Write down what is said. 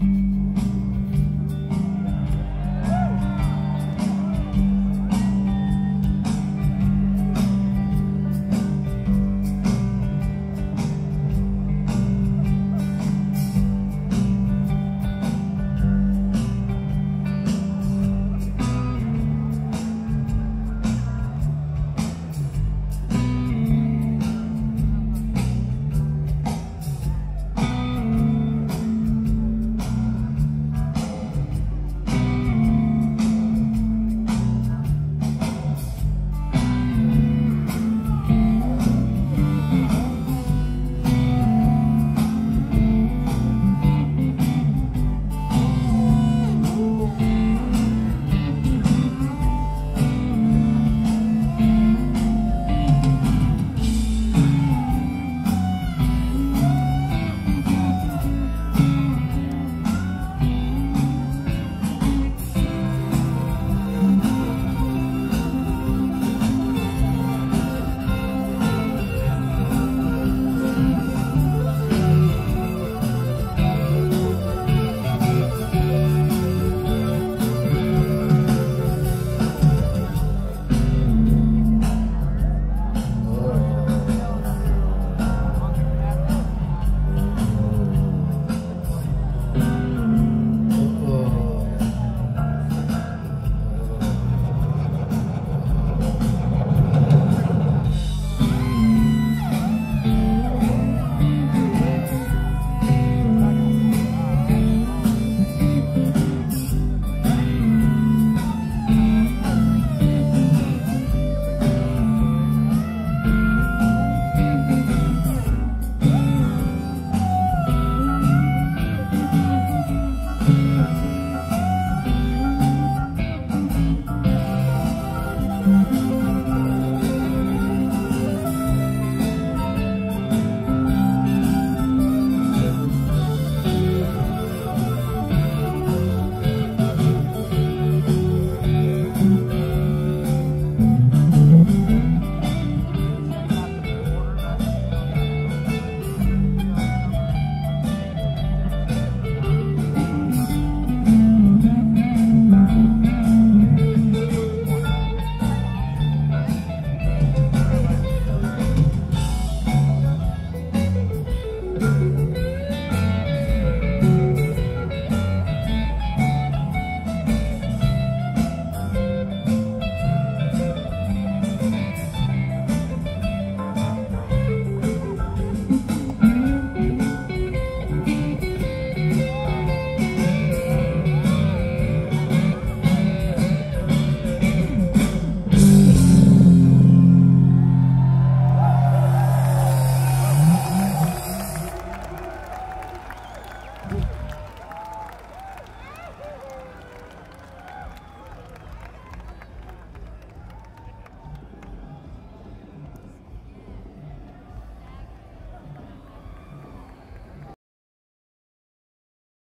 you